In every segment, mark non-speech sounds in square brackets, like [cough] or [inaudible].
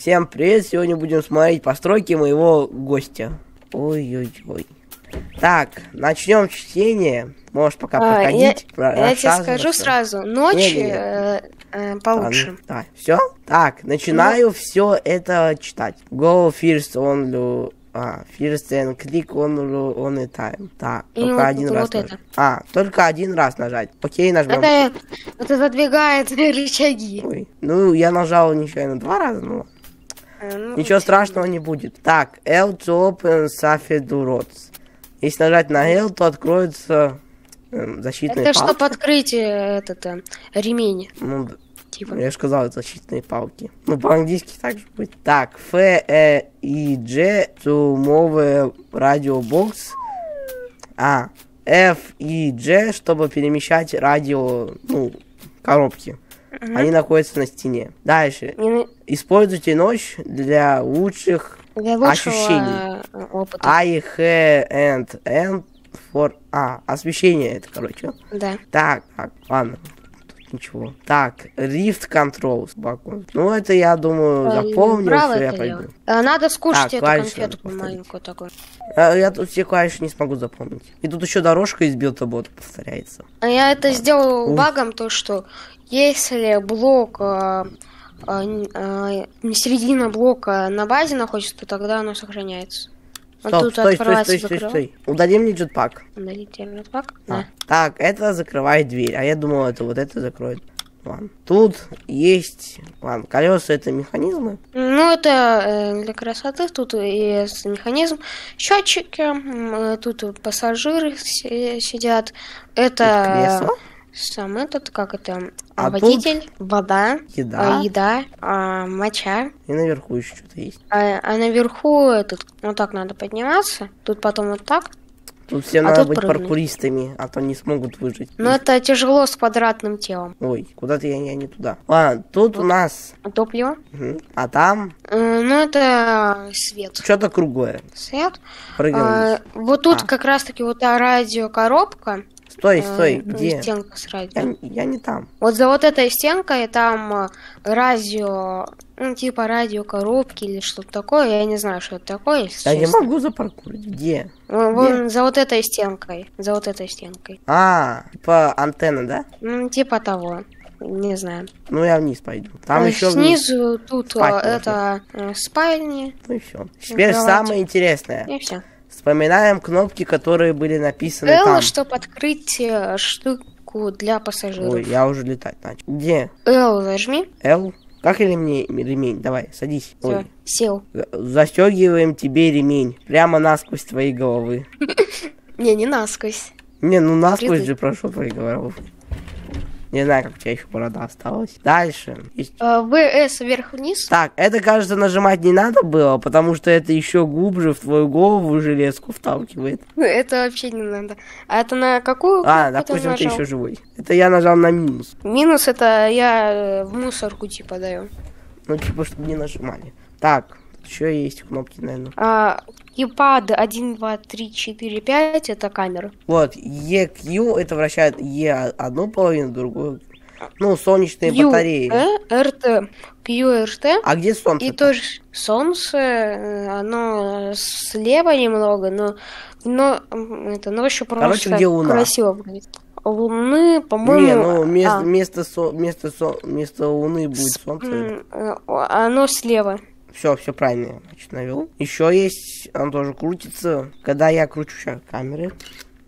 Всем привет! Сегодня будем смотреть постройки моего гостя. Ой-ой-ой. Так, начнем чтение. Можешь пока А, проходить. я, я тебе скажу сразу, ночь Не-не-не. э, э, получше. Давай, все? Так, начинаю все это читать. Go first on the... А, first and click on the on the time. Так, И только вот- один вот раз это. нажать. А, только один раз нажать. Окей, нажмем. Это, это задвигает [laughs] рычаги. Ой, ну я нажал нечаянно два раза, ну Э, ну, Ничего страшного не будет. Так, L to open Rods. Если нажать на L, то откроется эм, защитные Это палки. чтобы открыть э, этот э, ремень. Ну, Типа. я же сказал, это защитные палки. Ну, по-английски так же будет. Так, F, E, и G to move radio box. А, F и G, чтобы перемещать радио, ну, коробки. Они находятся на стене. Дальше. Не Используйте ночь для лучших Для лучшего Ощущений. опыта. I, and, and for... А, освещение это, короче. Да. Так, так, ладно. Ничего. Так, Rift Controls. баку. Ну, это, я думаю, Э, запомнил, все, я пойду. Э, Надо скушать Так, эту конфетку маленькую такую. А, Я тут все клавиши не смогу запомнить. И тут еще дорожка из билта-бота повторяется. А я это сделал Ух. багом, то что если блок э, э, н- э, не середина блока на базе находится, то тогда оно сохраняется. Вот Стоп, тут стой, стой, стой, стой, стой. Удали мне джетпак. Удалите jetpack. А, Да. Так, это закрывает дверь. А я думал, это вот это закроет. Ладно. Тут есть... Ладно, колеса это механизмы. Ну, это э, для красоты. Тут есть механизм. Счетчики. э, Тут пассажиры си- сидят. Это Кресло. Сам этот, как это, А водитель, вода, Еда. а, еда, а, моча. И наверху еще что-то есть. А, а наверху этот, вот так надо подниматься. Тут потом вот так. Тут всем А надо тут быть прыгнуть. паркуристами, а то не смогут выжить. Но это тяжело с квадратным телом. Ой, куда-то я, я не туда. Ладно, тут у нас... Топливо. мгм, А там Э, Ну, это свет. что-то круглое. Свет. Прыгаем. А, вот тут А. как раз-таки вот та радиокоробка. Стой, э, стой, ну, где? Стенка с радио. Я, я не там. Вот за вот этой стенкой там э, радио, ну, типа радиокоробки или что-то такое. Я не знаю, что это такое, Я не могу запаркурить. Где? Вон- Вон за вот этой стенкой. За вот этой стенкой. А, типа антенна, да? Ну, типа того. Не знаю. Ну я вниз пойду. Там А еще вниз. снизу тут Спать э, можно. это э, спальни Ну и все. Теперь Кровать. самое интересное. и все. Вспоминаем кнопки, которые были написаны Л, там. чтобы открыть э, штуку для пассажиров. Ой, я уже летать начал. Где? Л зажми. Л? Как или мне ремень? Давай, садись. Все, Ой. сел. Застегиваем тебе ремень. Прямо насквозь твоей головы. [laughs] Не, не насквозь. Не, ну насквозь же прошел твоей головы. Не знаю, как у тебя еще борода осталась. Дальше. Э, ВС вверх-вниз. Так, это, кажется, нажимать не надо было, потому что это еще глубже в твою голову железку вталкивает. Это вообще не надо. А это на какую А, ты допустим, ты еще живой. Это я нажал на минус. Минус это я э, в мусорку типа даю. Ну, типа, чтобы не нажимали. Так, еще есть кнопки, наверное. А кипад 1, 2, 3, 4, 5 это камера. Вот, EQ это вращает Е одну половину, другую. Ну, солнечные Q, батареи. э, РТ, Q, РТ. А где солнце? И тоже солнце, оно слева немного, но, но это, но еще просто Короче, где Луна? красиво выглядит. Луны, по-моему, Не, ну, вместо, а, вместо, со- вместо, со- вместо Луны будет солнце. э, оно слева. Все, все правильно, значит, навел. Еще есть, он тоже крутится. Когда я кручу сейчас камеры.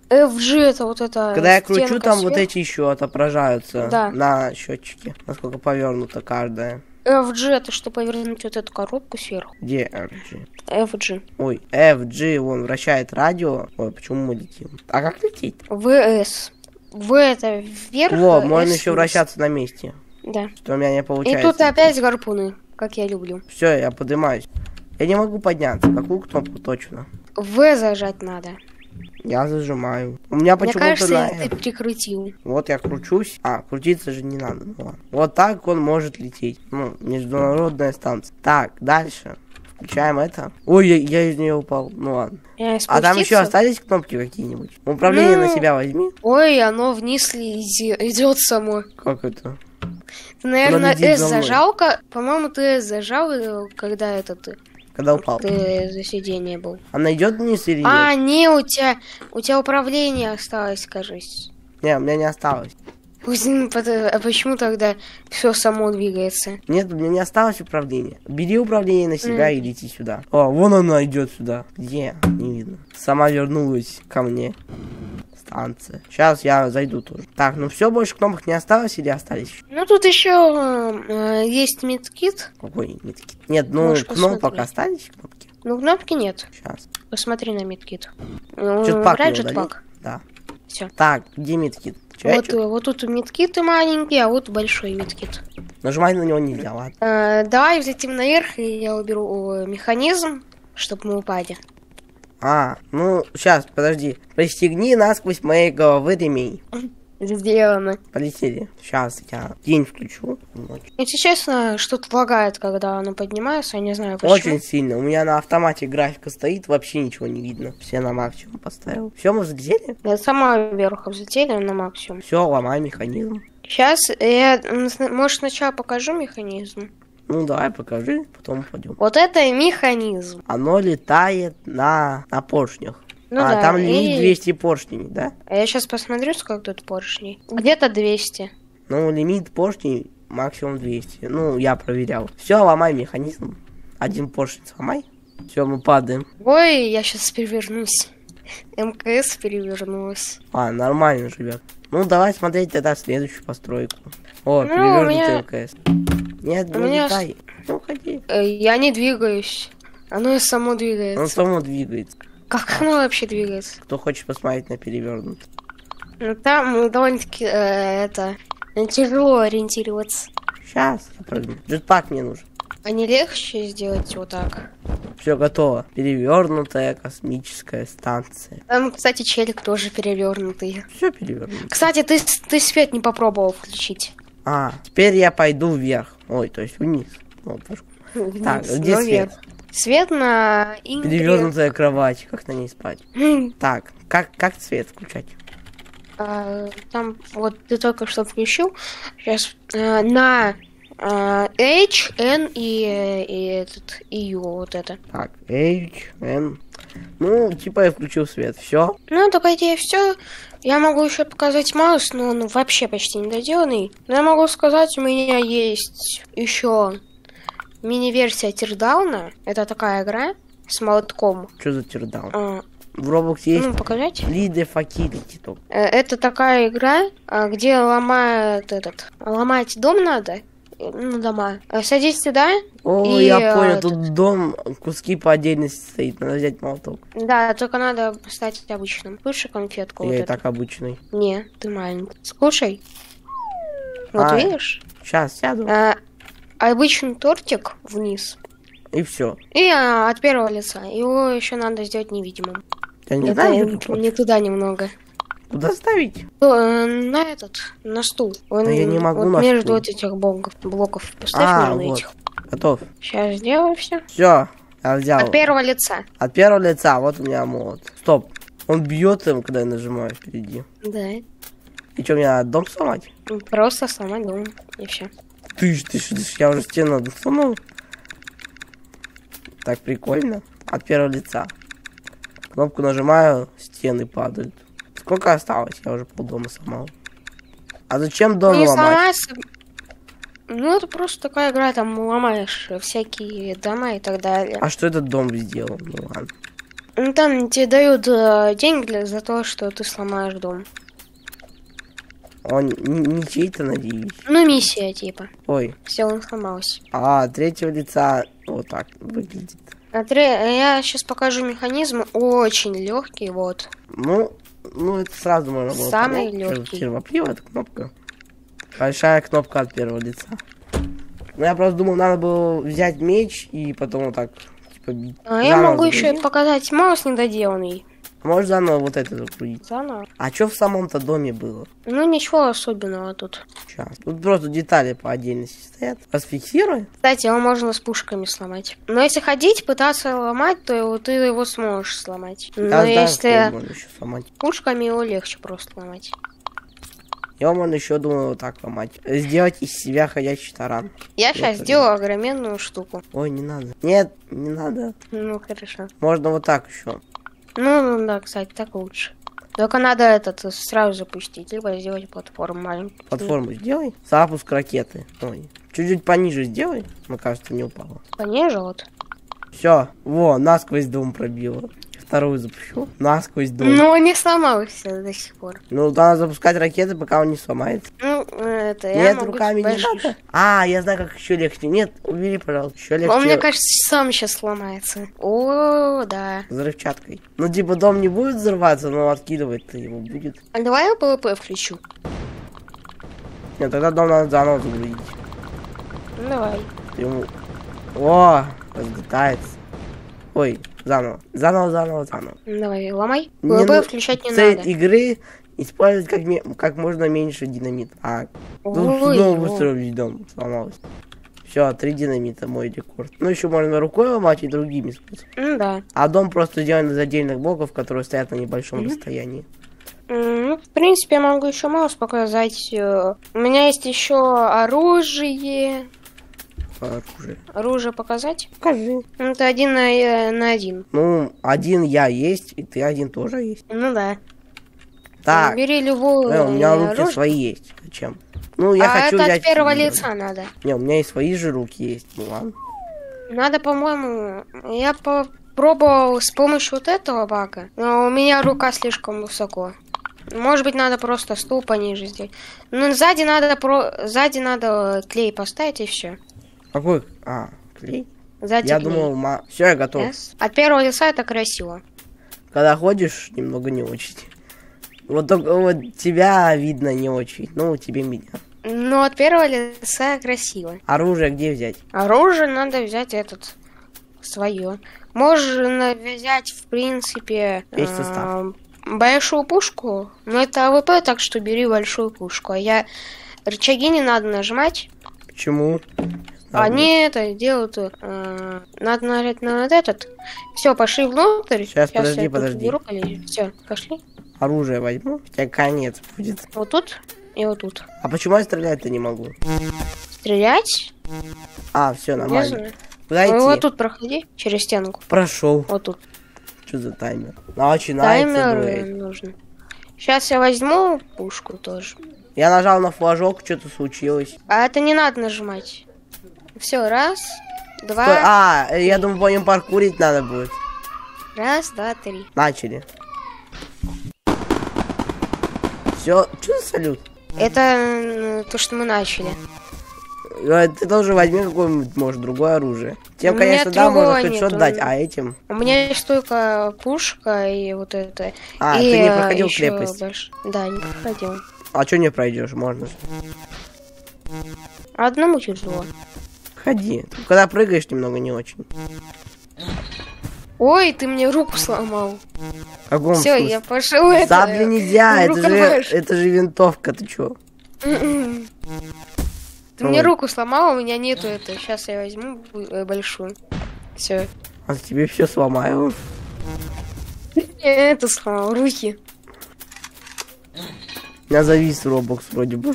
FG это вот это. Когда я кручу, там вот сверху. эти еще отображаются Да. на счетчике. Насколько повернута каждая. FG это что повернуть вот эту коробку сверху. Где RG? FG. Ой, FG, он вращает радио. Ой, почему мы летим? А как лететь? VS. В это вверх. Во, можно еще вращаться на месте. Да. Что у меня не И получается. тут опять гарпуны, как я люблю. Все, я поднимаюсь. Я не могу подняться. Какую кнопку точно? В зажать надо. Я зажимаю. У меня Мне почему-то кажется, на ты прикрутил. Вот я кручусь. А, крутиться же не надо. Ну. Вот так он может лететь. Ну, международная станция. Так, дальше. Включаем это. Ой, я, я из нее упал. Ну ладно. А там еще остались кнопки какие-нибудь? Управление Ну. на себя возьми. Ой, оно вниз идет само. Как это? Ты, наверное, С зажал, по-моему, ты С зажал, э, когда это ты. Когда упал. Ты за сидение был. Она идет вниз или А, не, у тебя, у тебя управление осталось, кажется. Не, у меня не осталось. А почему тогда все само двигается? Нет, у меня не осталось управления. Бери управление на себя mm. и лети сюда. О, вон она идет сюда. Где? Не видно. Сама вернулась ко мне. Станция. Сейчас я зайду тоже. Так, ну все, больше кнопок не осталось или остались? Ну тут еще э, есть медкит. Какой медкит? Нет, ну Можешь кнопок посмотреть. остались кнопки. Ну кнопки нет. Сейчас. Посмотри на медкит. Джетпак, Джетпак. Да. Все. Так, где медкит? Вот, вот тут медкиты маленькие, а вот большой медкит. Нажимать на него нельзя, ладно. А, давай взлетим наверх, и я уберу механизм, чтобы мы упали. А, ну, сейчас, подожди. Пристегни насквозь моей головы ремень. Сделано. Полетели. Сейчас я день включу. Если честно, что-то лагает, когда оно поднимается, я не знаю почему. Очень сильно. У меня на автомате графика стоит, вообще ничего не видно. Все на максимум поставил. Все, мы взлетели? Я сама вверх взлетели на максимум. Все, ломай механизм. Сейчас я, может, сначала покажу механизм. Ну, давай покажи, потом пойдем. Вот это механизм. Оно летает на, на поршнях. Ну, а, да, там лимит и... 200 поршней, да? А я сейчас посмотрю, сколько тут поршней. Где-то 200. Ну, лимит поршней максимум 200. Ну, я проверял. Все, ломай механизм. Один поршень сломай. Все, мы падаем. Ой, я сейчас перевернусь. [laughs] МКС перевернулась. А, нормально живет. Ну, давай смотреть тогда следующую постройку. О, ну, перевернутый меня... МКС. Нет, не меня... летай. Ну, ходи. Э, я не двигаюсь. Оно само двигается. Оно само двигается. Как оно вообще двигается? Кто хочет посмотреть на перевернутый? Ну, там довольно-таки э, это тяжело ориентироваться. Сейчас я прыгну. Джетпак мне нужен. А не легче сделать вот так? Все готово. Перевернутая космическая станция. Там, кстати, челик тоже перевернутый. Все перевернуто. Кстати, ты, ты свет не попробовал включить. А, теперь я пойду вверх. Ой, то есть вниз. Вот, вниз, так, где свет? Вверх. Свет на Ингре. Перевернутая кровать, как на ней спать. [laughs] так, как, как свет включать? А, там, вот ты только что включил. Сейчас а, на а, H, N и, и этот, и U, вот это. Так, H, N. Ну, типа я включил свет, все. Ну, так идея все. Я могу еще показать маус, но он вообще почти не доделанный. Но я могу сказать, у меня есть еще мини-версия Teardown а. Это такая игра с молотком. Что за Teardown? А, в Roblox есть ну, показать? Лиды Факилити. Э, это такая игра, а, где ломают этот... Ломать дом надо, ну, дома. Э, садись сюда. О, и, я понял, этот... тут дом, куски по отдельности стоит, надо взять молоток. Да, только надо стать обычным. Слушай конфетку. Я вот и эту. так обычный. Не, ты маленький. Скушай. Вот а, видишь? Сейчас сяду. А, обычный тортик вниз. И все. И а, от первого лица. Его еще надо сделать невидимым. Я не, не, не туда немного. Куда ставить? Э, на этот, на стул. Он, я не могу вот на между стул. этих блоков, блоков поставь а, между вот. этих. Готов. Сейчас сделаю все. Все, я взял. От первого лица. От первого лица, вот у меня молот. Стоп. Он бьет им, когда я нажимаю впереди. Да. И что, мне дом сломать? Просто сломать дом, и все. Ты ж, ты ж, ты ж, я уже стену сломал. Так прикольно. От первого лица. Кнопку нажимаю, стены падают. Сколько осталось? Я уже полдома сломал. А зачем дом не ломать? Сломать... Ну, это просто такая игра, там ломаешь всякие дома и так далее. А что этот дом сделал? Ну ладно. Ну, там тебе дают э, деньги для, за то, что ты сломаешь дом. Он не, не чей-то, надеюсь. Ну, миссия, типа. Ой. Все, он сломался. А, третьего лица вот так выглядит. А тре... Я сейчас покажу механизм. Очень легкий, вот. Ну, ну, это сразу можно было Самый легкий. Термопива, это кнопка. Большая кнопка от первого лица. Ну, я просто думал, надо было взять меч и потом вот так, типа, бить. А я могу еще показать маус недоделанный. Можешь заново вот это закрутить? Заново. А что в самом-то доме было? Ну, ничего особенного тут. Сейчас. Тут просто детали по отдельности стоят. Расфиксируй. Кстати, его можно с пушками сломать. Но если ходить, пытаться ломать, то ты его сможешь сломать. Но да, если сломать. пушками его легче просто ломать. Его можно еще, думаю, вот так ломать. Сделать из себя ходячий таран. Я Вот сейчас сделаю огроменную штуку. Ой, не надо. Нет, не надо. Ну, хорошо. Можно вот так еще. Ну, ну да, кстати, так лучше. Только надо этот э, сразу запустить, либо сделать платформу маленькую. Платформу сделай. Запуск ракеты. Ой. Чуть-чуть пониже сделай. Мне кажется, не упало. Пониже вот. Все. Во, насквозь дом пробило. Вторую запущу. Насквозь дом. Ну, не сломался до сих пор. Ну, надо запускать ракеты, пока он не сломается. Ну, это я Нет, могу руками не надо. А, я знаю, как еще легче. Нет, убери, пожалуйста. Еще легче. Он, мне кажется, сам сейчас сломается. О, да. Взрывчаткой. Ну, типа, дом не будет взрываться, но откидывать-то его будет. А давай я ПВП включу. Нет, тогда дом надо заново загрузить. Ну, давай. Ему... О, разлетается. Ой, заново. Заново, заново, заново. Давай, ломай. Не PvP ну- включать не Цель надо. игры использовать как, как можно меньше динамит. А, ну, Ой, снова выстроить дом. Сломалось. Все, три динамита, мой рекорд. Ну, еще можно рукой ломать и другими способами. Ну, да. А дом просто сделан из отдельных блоков, которые стоят на небольшом расстоянии. М, Ну, в принципе, я могу еще маус показать. Э, У меня есть еще оружие. Оружие. Оружие показать? Покажи. Ну, Это один на, э, на один. Ну, один я есть, и ты один тоже есть. Ну да. Так, Бери любую э, у меня э, руки оружие. свои есть. Зачем? Ну, я а хочу это взять... от первого лица надо. Не, у меня и свои же руки есть. Ну ладно. Надо, по-моему, я попробовал с помощью вот этого бака, но у меня рука слишком высоко. Может быть, надо просто стул пониже сделать. Ну, сзади надо про... сзади надо клей поставить и все. Какой? А, клей? Сзади я клей. думал, ма... все, я готов. Yes. От первого лица это красиво. Когда ходишь, немного не очень. Вот только вот тебя видно не очень. Ну, тебе меня. Но от первого лица красиво. Оружие где взять? Оружие надо взять этот свое. Можно взять, в принципе, Весь состав. э, большую пушку. Но это PvP, так что бери большую пушку. А я рычаги не надо нажимать. Почему? А, Они это делают. э, надо нажать на этот. Все, пошли внутрь. Подожди, я тут подожди. уберу Все, пошли. Оружие возьму, у тебя конец будет. Вот тут и вот тут. А почему я стрелять-то не могу? Стрелять? А, все, нормально. Куда идти? Ну, Вот тут проходи через стенку. Прошел. Вот тут. Что за таймер? Начинается Таймер э, дуэль. нужно. Сейчас я возьму пушку тоже. Я нажал на флажок, что-то случилось. А это не надо нажимать. Все, раз, два, Стой, А, э, я думаю, по ним паркурить надо будет. раз, два, три. Начали. Все, что за салют? Это то, что мы начали. Э, Ты тоже возьми какое-нибудь, может, другое оружие. Тем, конечно, да, можно хедшот нету. дать, а этим... У меня есть только пушка и вот это. А, и, ты не э, проходил крепость. больш- Да, не проходил. А что не пройдешь, можно же. Одному тяжело. Ходи. Когда прыгаешь, немного не очень. Ой, ты мне руку сломал. Каком Все, я пошел это. Сабли нельзя, [laughs] это же, это же винтовка, ты чё? Ты мне Ой. руку сломал, у меня нету это. Сейчас я возьму э, большую. Все. А тебе все сломаю. Это сломал руки. У меня завис Робокс вроде бы.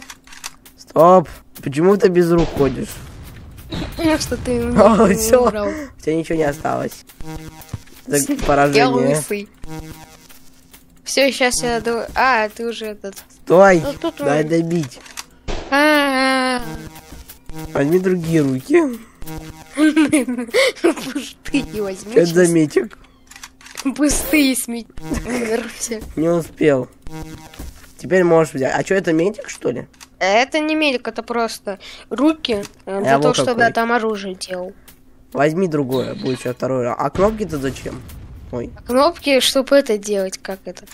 Стоп. Почему ты без рук ходишь? Что ты О, [laughs] всё. убрал. У тебя ничего не осталось. Так Я поражение. лысый. Все, сейчас я... до- А, ты уже этот... Стой, Ну, дай добить. А, Возьми другие руки. [laughs] Пустые возьми. Это за метик? Пустые сметь. [laughs] все. Не успел. Теперь можешь взять. А что это метик, что ли? Это не мелик, это просто руки э, для А того, вот чтобы я там оружие делал. Возьми другое, будет сейчас второе. А кнопки-то зачем? Ой, Кнопки, чтобы это делать, как это?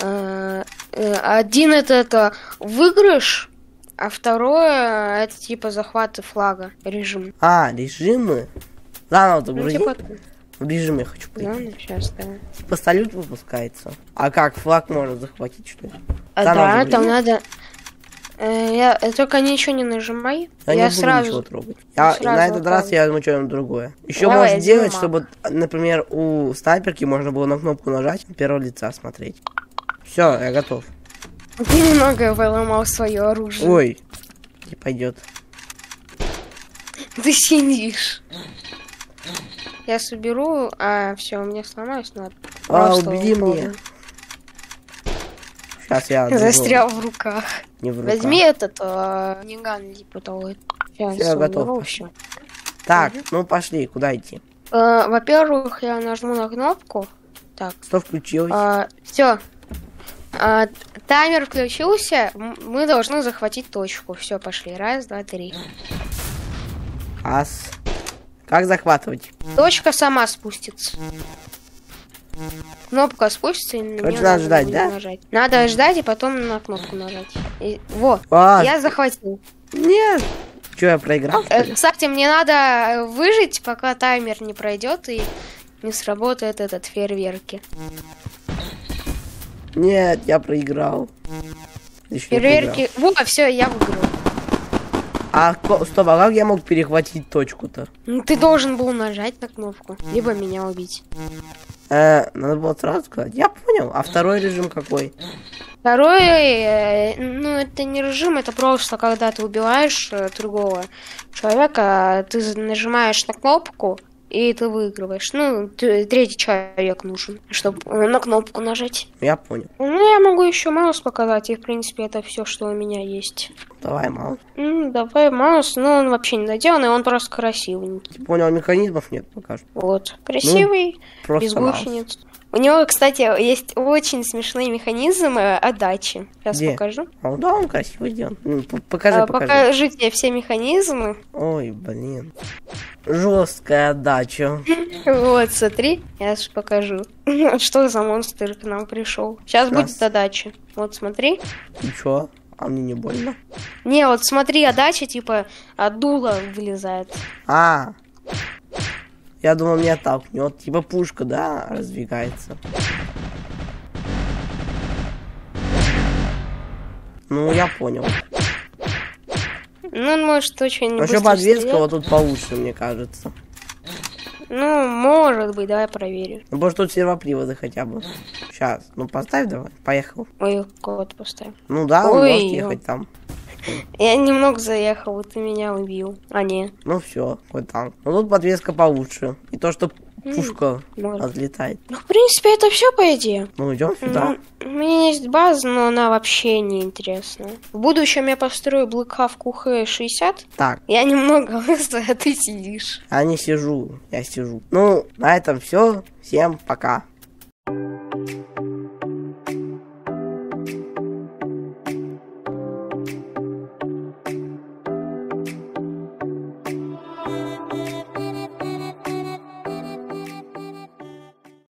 А, э, Один это, это выигрыш, а второе это типа захваты флага, режим. А, режимы? Заново Ну, загрузи. типа, В режиме хочу да, пойти. сейчас, да. Типа салют выпускается. А как, флаг можно захватить, что ли? А, Заново да, там надо... э, я, э, только ничего не нажимай. Я, Я, не буду ничего сразу... трогать. Я, сразу на этот раз я возьму что-нибудь другое. Еще Давай, можно сделать, чтобы, например, у снайперки можно было на кнопку нажать, первого лица смотреть. Все, я готов. Ты немного поломал свое оружие. Ой, не пойдет. Ты сидишь. Я соберу, а все, у меня сломалось, но А, уходу. мне. Сейчас я. [laughs] Застрял в руках. Не в руках. Возьми этот а, ниган, типа того. Сейчас, Всё, я готов. всё. Так, ну пошли, куда идти? А, Во-первых, я нажму на кнопку. Так, Что включилось? все. таймер включился. Мы должны захватить точку. Все, пошли. Раз, два, три. Ас. Как захватывать? Точка сама спустится. Кнопка спустится и на неё надо ждать, да? нажать. Надо ждать и потом на кнопку нажать. И- Вот. А, Я захватил. нет. Че, я проиграл? Э? Кстати, мне надо выжить, пока таймер не пройдет и не сработает этот фейерверки. Нет, я проиграл. Еще. Фейерверки. Вот, все, я выиграл. А, стоп, а как я мог перехватить точку-то? Ну, ты должен был нажать на кнопку, либо меня убить. Э, надо было сразу сказать. Я понял. А второй режим какой? Второй, э, ну, это не режим, это просто когда ты убиваешь э, другого человека, ты нажимаешь на кнопку, и ты выигрываешь. Ну, третий человек нужен, чтобы на кнопку нажать. Я понял. Ну, я могу еще маус показать, и, в принципе, это все, что у меня есть. Давай, маус. М, давай маус, но он вообще не доделанный, он просто красивенький. Ты понял, механизмов нет пока что. Вот, красивый, без Просто маус. гусениц. У него, кстати, есть очень смешные механизмы отдачи. Сейчас Где? покажу. А, да, он красиво сделан. Ну, покажи, А, покажи. покажу тебе все механизмы. Ой, блин. Жесткая отдача. Вот, смотри, я сейчас покажу. [laughs] Что за монстр к нам пришел? Сейчас будет отдача. Вот смотри. И чё? А мне не больно? Не, вот смотри, отдача типа от дула вылезает. А, я думал, меня толкнет. Типа пушка, да, раздвигается. Ну, я понял. Ну, он может очень Ну, быстро подвеска вот тут получше, мне кажется. Ну, может быть, давай проверим. Ну, может, тут сервоприводы хотя бы. Сейчас, ну поставь давай, поехал. Ой, код поставим. Ну да, он Ой, может ё. ехать там. [laughs] Я немного заехал, вот ты меня убил. А, не, Ну все, хоть там. Ну тут подвеска получше. И то, что пушка может. отлетает. Ну, в принципе, это все по идее. Ну идем сюда. Ну, у меня есть база, но она вообще не интересная. В будущем я построю блэкхавку Х-60. Так, Я немного [laughs] лысый, а ты сидишь. я не сижу, я сижу. Ну, на этом все. Всем пока.